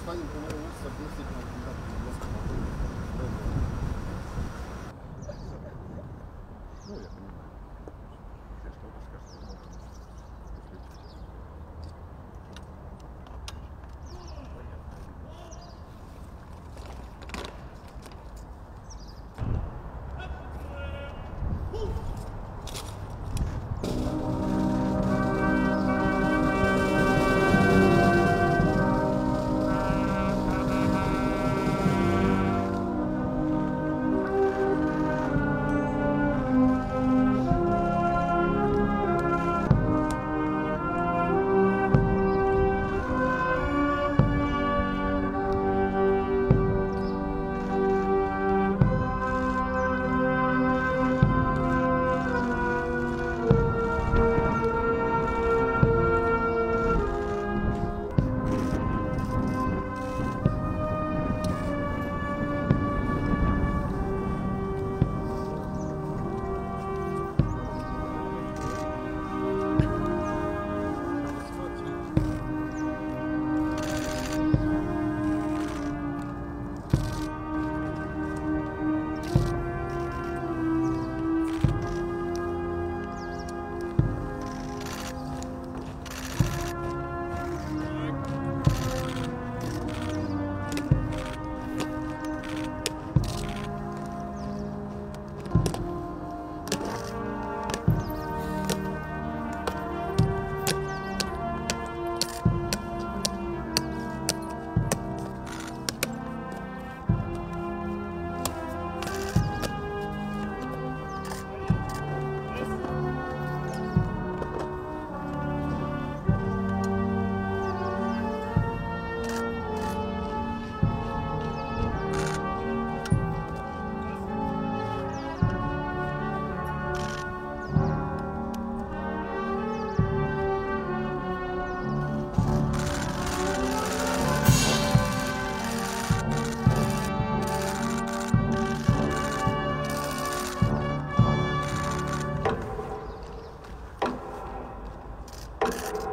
останнім прем'єр-міністр вносить на кандидат, будь ласка, на you